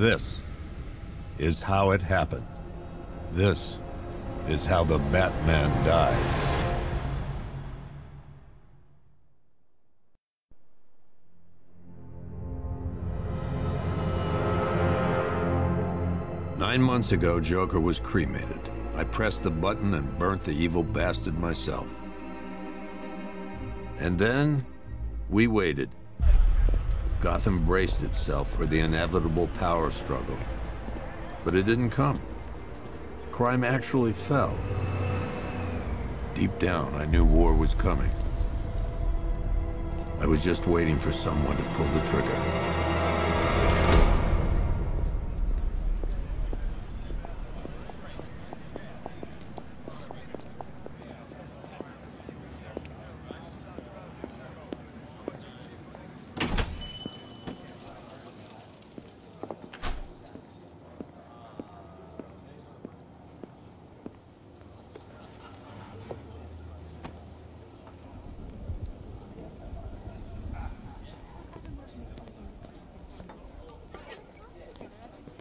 This is how it happened. This is how the Batman died. Nine months ago, Joker was cremated. I pressed the button and burnt the evil bastard myself. And then, we waited. Gotham braced itself for the inevitable power struggle. But it didn't come. Crime actually fell. Deep down, I knew war was coming. I was just waiting for someone to pull the trigger.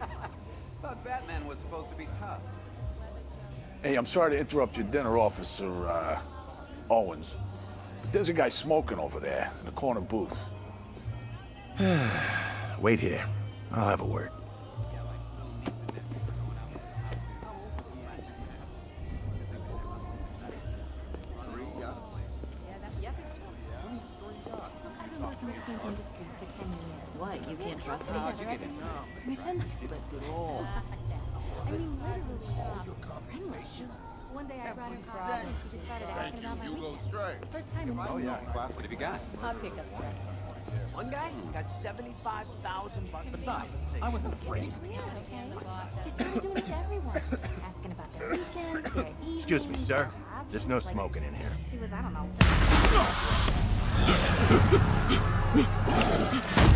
Thought Batman was supposed to be tough. Hey, I'm sorry to interrupt your dinner, Officer, uh, Owens. But there's a guy smoking over there in the corner booth. Wait here. I'll have a word. I mean, literally. Uh, one day I brought her coffee and she just started asking about my weekend. First time in Oh, yeah. What have you got? I'll pick up the rest. One guy got 75,000 bucks Besides, I wasn't afraid. Yeah, okay. She's kind of doing it to everyone. Asking about their weekends, their evenings. Excuse me, sir. There's no smoking in here. She was, I don't know.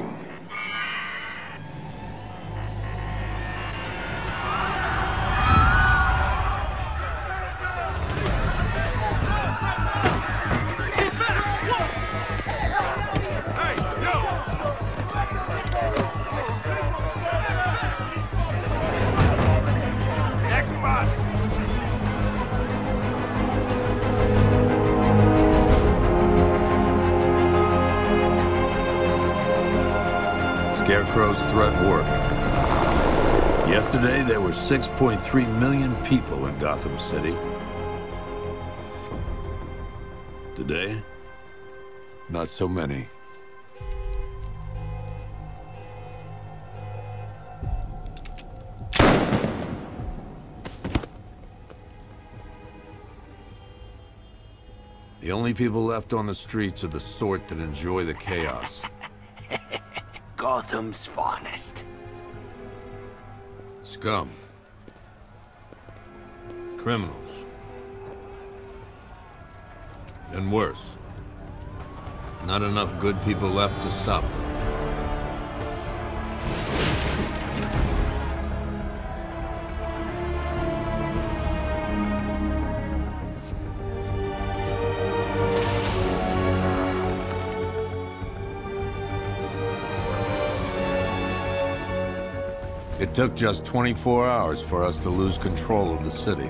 6.3 million people in Gotham City. Today, not so many. The only people left on the streets are the sort that enjoy the chaos. Gotham's finest. Scum. Criminals. And worse. Not enough good people left to stop them. It took just 24 hours for us to lose control of the city.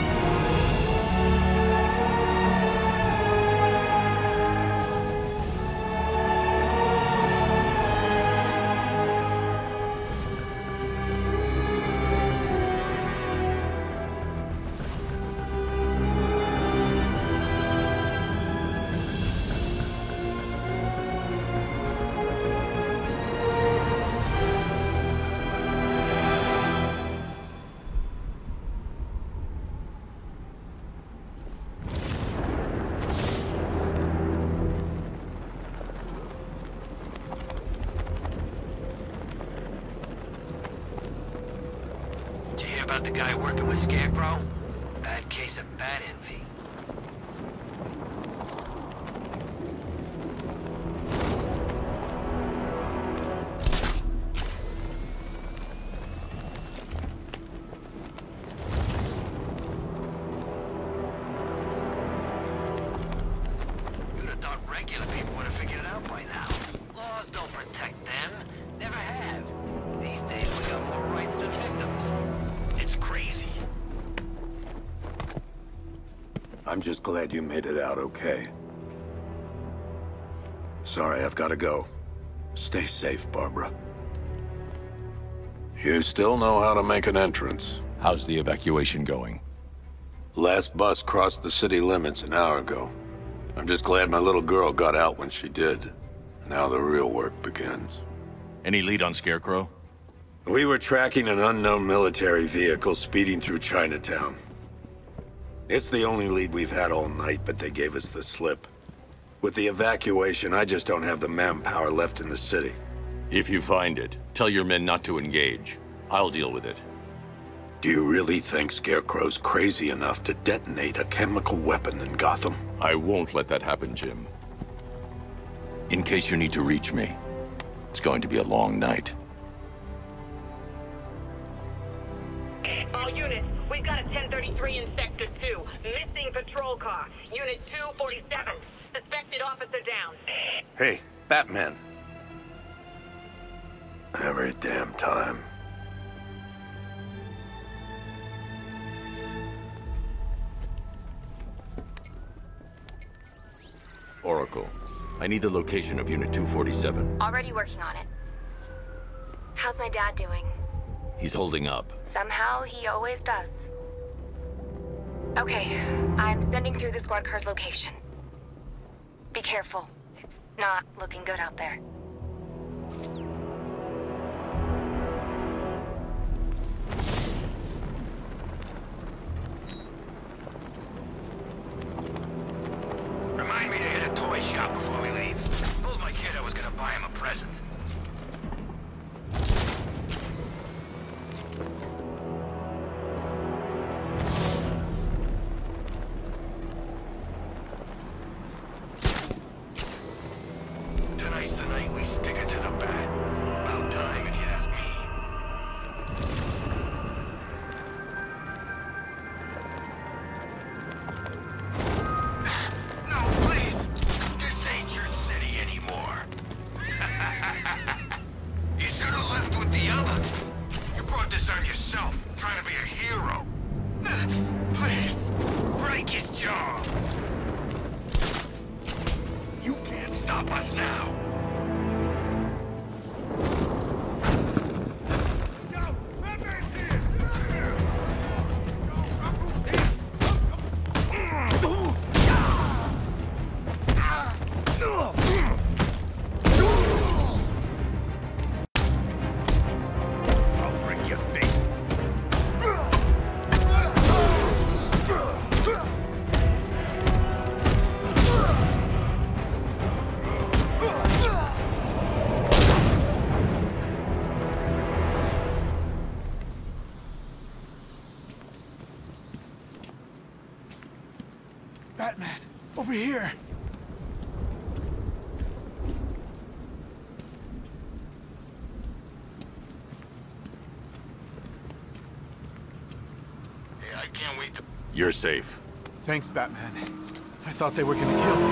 About the guy working with Scarecrow? Bad case of Sorry, got to go. Stay safe, Barbara. You still know how to make an entrance. How's the evacuation going? Last bus crossed the city limits an hour ago. I'm just glad my little girl got out when she did. Now the real work begins. Any lead on Scarecrow? We were tracking an unknown military vehicle speeding through Chinatown. It's the only lead we've had all night, but they gave us the slip. With the evacuation, I just don't have the manpower left in the city. If you find it, tell your men not to engage. I'll deal with it. Do you really think Scarecrow's crazy enough to detonate a chemical weapon in Gotham? I won't let that happen, Jim. In case you need to reach me, it's going to be a long night. All units, we've got a 1033 in Sector 2. Missing patrol car. Unit 247. Suspected officer down. Hey, Batman. Every damn time. Oracle, I need the location of Unit 247. Already working on it. How's my dad doing? He's holding up. Somehow, he always does. Okay, I'm sending through the squad car's location. Be careful. It's not looking good out there. Remind me to hit a toy shop before we leave. Told my kid I was gonna buy him a present. Stop us now. Over here. Hey, I can't wait to... You're safe. Thanks, Batman. I thought they were gonna kill me.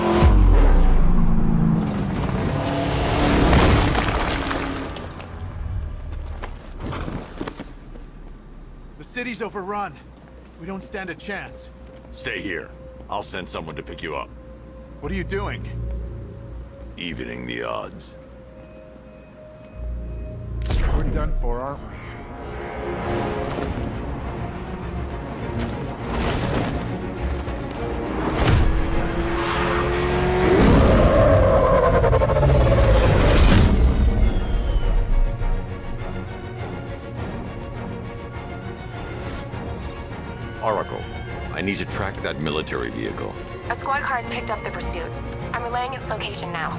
The city's overrun. We don't stand a chance. Stay here. I'll send someone to pick you up. What are you doing? Evening the odds. We're done for, aren't we? Oracle, I need to track that military vehicle. A squad car has picked up the pursuit. I'm relaying its location now.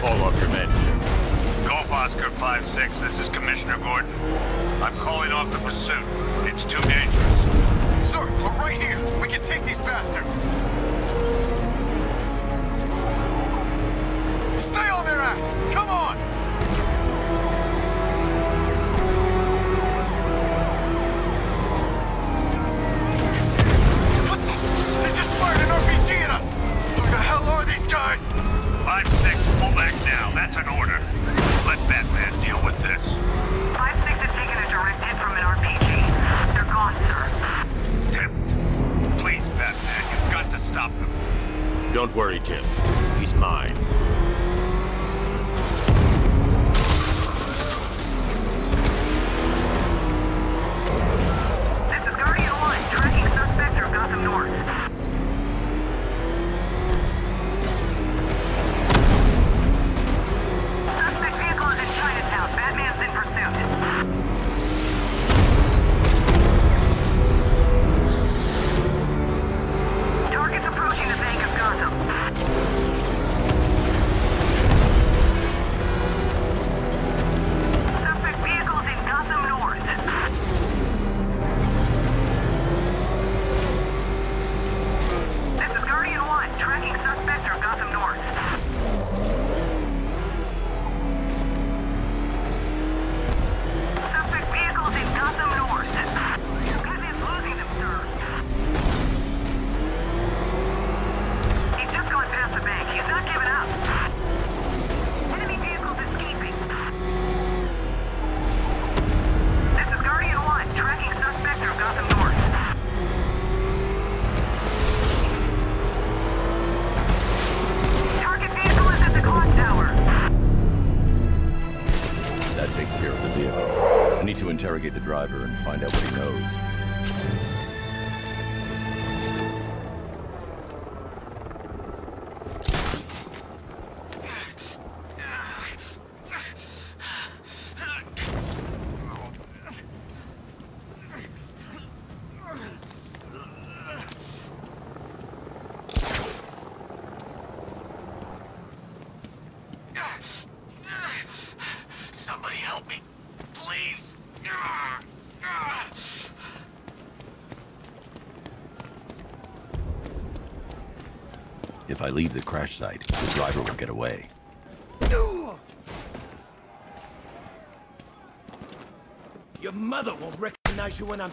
Call off your men. Golf Oscar 5-6, this is Commissioner Gordon. I'm calling off the pursuit. It's too dangerous. Sir, we're right here. We can take these bastards. Stay on their ass. Come on. Guys? 5-6, pull back now. That's an order. Let Batman deal with this. 5-6 has taken a direct hit from an RPG. They're gone, sir. Tim, please, Batman, you've got to stop them. Don't worry, Tim. He's mine. Need to interrogate the driver and find out what he knows. Somebody help me. Please. If I leave the crash site, the driver will get away. Your mother will recognize you when I'm...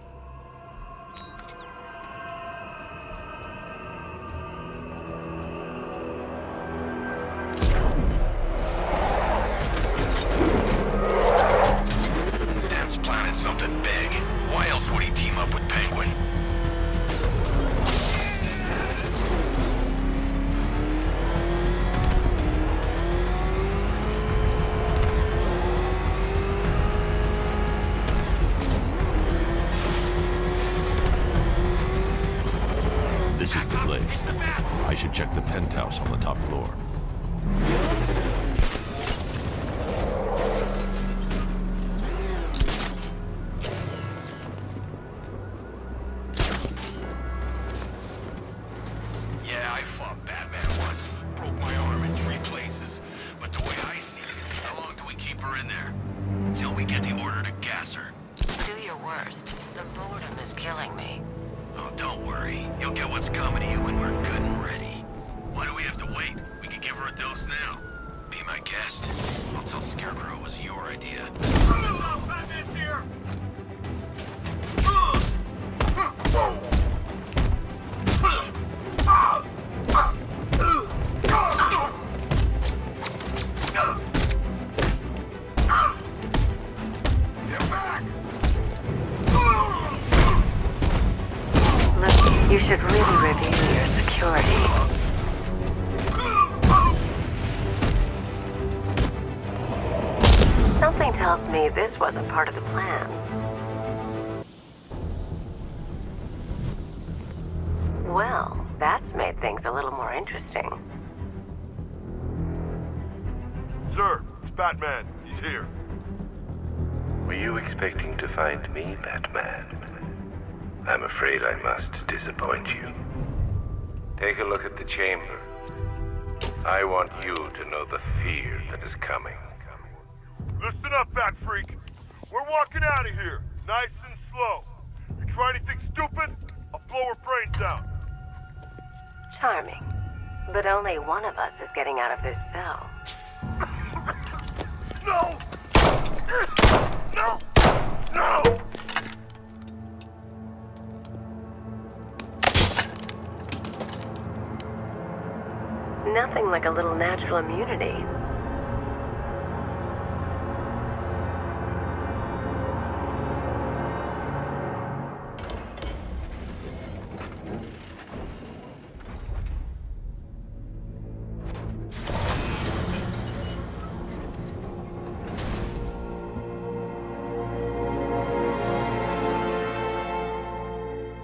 Should really review your security. Something tells me this wasn't part of the plan. Well, that's made things a little more interesting. Sir, it's Batman. He's here. Were you expecting to find me, Batman? I'm afraid I must disappoint you. Take a look at the chamber. I want you to know the fear that is coming. Listen up, Bat Freak. We're walking out of here, nice and slow. You try anything stupid, I'll blow her brains out. Charming. But only one of us is getting out of this cell. No! No! No! Nothing like a little natural immunity.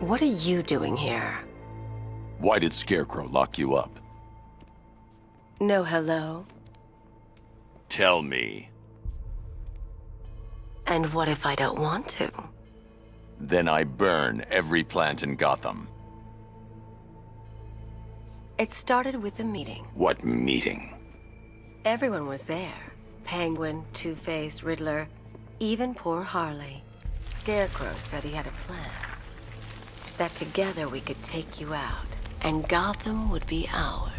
What are you doing here? Why did Scarecrow lock you up? No hello? Tell me. And what if I don't want to? Then I burn every plant in Gotham. It started with a meeting. What meeting? Everyone was there. Penguin, Two-Face, Riddler, even poor Harley. Scarecrow said he had a plan. That together we could take you out, and Gotham would be ours.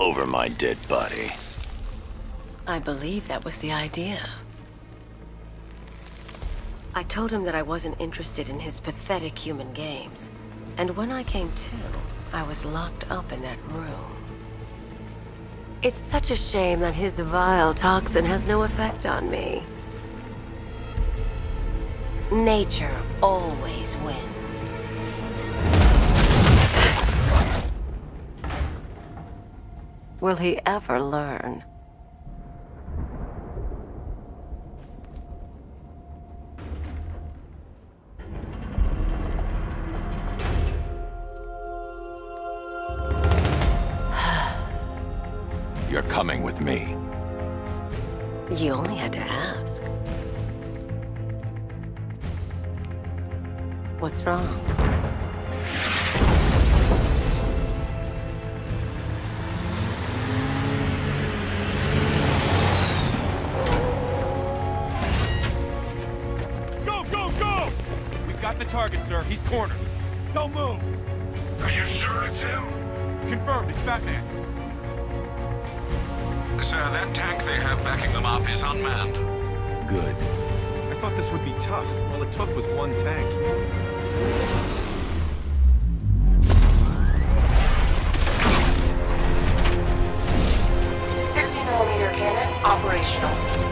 Over my dead body. I believe that was the idea. I told him that I wasn't interested in his pathetic human games. And when I came to, I was locked up in that room. It's such a shame that his vile toxin has no effect on me. Nature always wins. Will he ever learn? Got the target, sir. He's cornered. Don't move. Are you sure it's him? Confirmed. It's Batman. Sir, that tank they have backing them up is unmanned. Good. I thought this would be tough. All it took was one tank. Sixty millimeter cannon operational.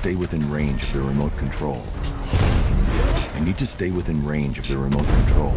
Stay within range of the remote control. I need to stay within range of the remote control.